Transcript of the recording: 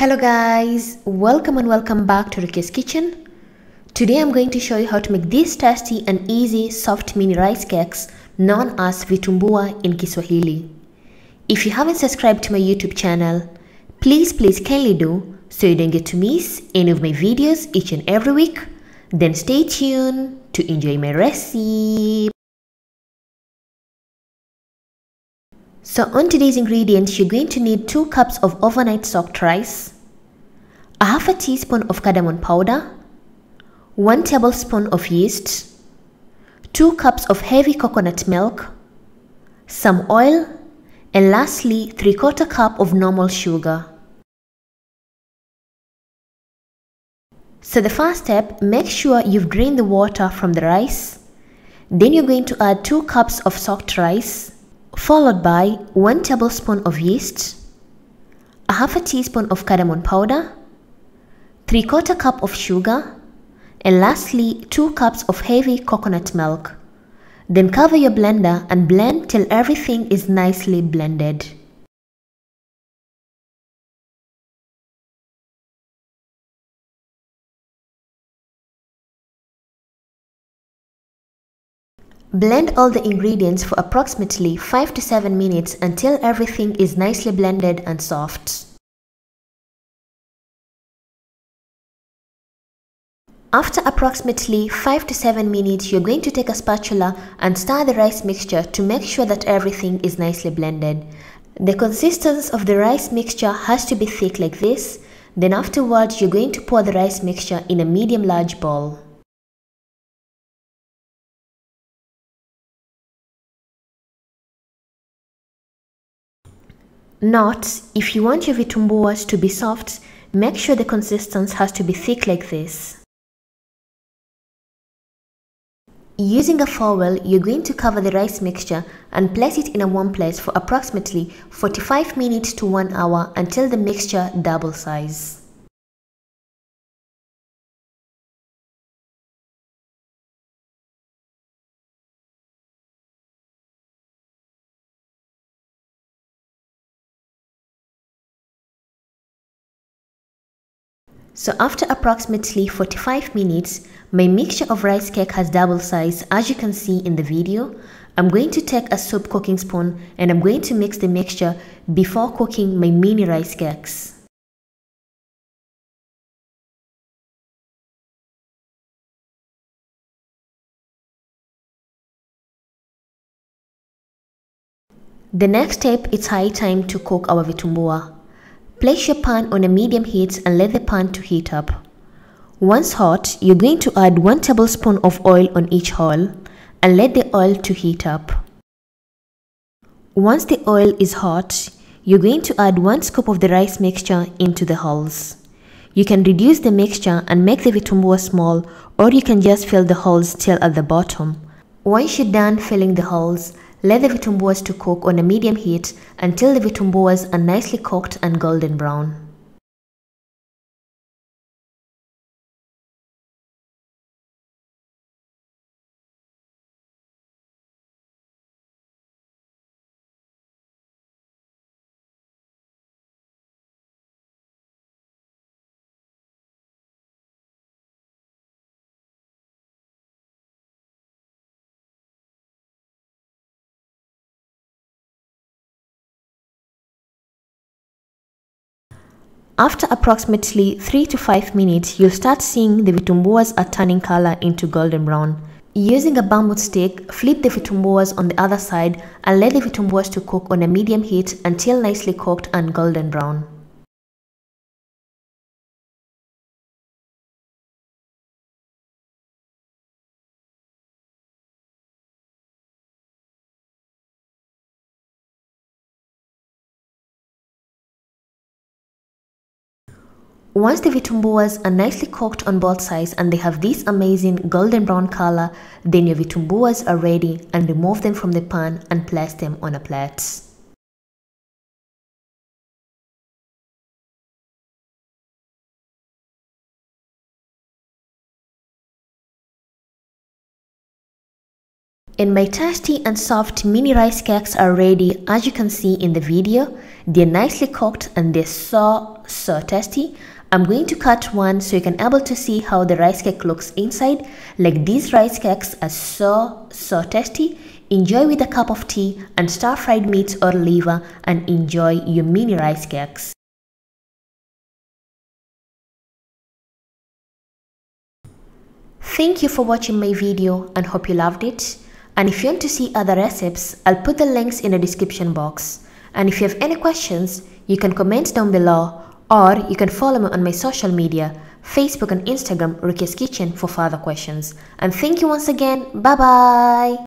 Hello guys, welcome and welcome back to Rukia's Kitchen. Today I'm going to show you how to make these tasty and easy soft mini rice cakes known as vitumbua in Kiswahili. If you haven't subscribed to my YouTube channel, please please kindly do so you don't get to miss any of my videos each and every week. Then stay tuned to enjoy my recipe. So on today's ingredients, you're going to need 2 cups of overnight soaked rice, a half a teaspoon of cardamom powder, 1 tablespoon of yeast, 2 cups of heavy coconut milk, some oil, and lastly 3 quarter cup of normal sugar. So the first step, make sure you've drained the water from the rice. Then you're going to add 2 cups of soaked rice, followed by 1 tablespoon of yeast, a half a teaspoon of cardamom powder, 3 quarter cup of sugar, and lastly 2 cups of heavy coconut milk. Then cover your blender and blend till everything is nicely blended. Blend all the ingredients for approximately 5 to 7 minutes until everything is nicely blended and soft. After approximately 5 to 7 minutes, you're going to take a spatula and stir the rice mixture to make sure that everything is nicely blended. The consistency of the rice mixture has to be thick like this. Then afterwards, you're going to pour the rice mixture in a medium large bowl. Note, if you want your vitumbuas to be soft, make sure the consistency has to be thick like this. Using a foil, you're going to cover the rice mixture and place it in a warm place for approximately 45 minutes to 1 hour until the mixture double size. So after approximately 45 minutes, my mixture of rice cake has double size as you can see in the video. I'm going to take a soup cooking spoon and I'm going to mix the mixture before cooking my mini rice cakes. The next step is high time to cook our vitumbua. Place your pan on a medium heat and let the pan to heat up. Once hot, you're going to add 1 tablespoon of oil on each hole and let the oil to heat up. Once the oil is hot, you're going to add 1 scoop of the rice mixture into the holes. You can reduce the mixture and make the vitumbua small or you can just fill the holes till at the bottom. Once you're done filling the holes, let the vitumbuas to cook on a medium heat until the vitumbuas are nicely cooked and golden brown. After approximately 3 to 5 minutes, you'll start seeing the vitumbuas are turning color into golden brown. Using a bamboo stick, flip the vitumbuas on the other side and let the vitumbuas to cook on a medium heat until nicely cooked and golden brown. Once the vitumbuas are nicely cooked on both sides and they have this amazing golden brown color, then your vitumbuas are ready and remove them from the pan and place them on a plate. And my tasty and soft mini rice cakes are ready as you can see in the video. They're nicely cooked and they're so so tasty. I'm going to cut one so you can able to see how the rice cake looks inside. Like these rice cakes are so so tasty. Enjoy with a cup of tea and stir fried meats or liver and enjoy your mini rice cakes. Thank you for watching my video and hope you loved it. And if you want to see other recipes, I'll put the links in the description box. And if you have any questions, you can comment down below or you can follow me on my social media, Facebook and Instagram, Rukia's Kitchen for further questions. And thank you once again. Bye bye.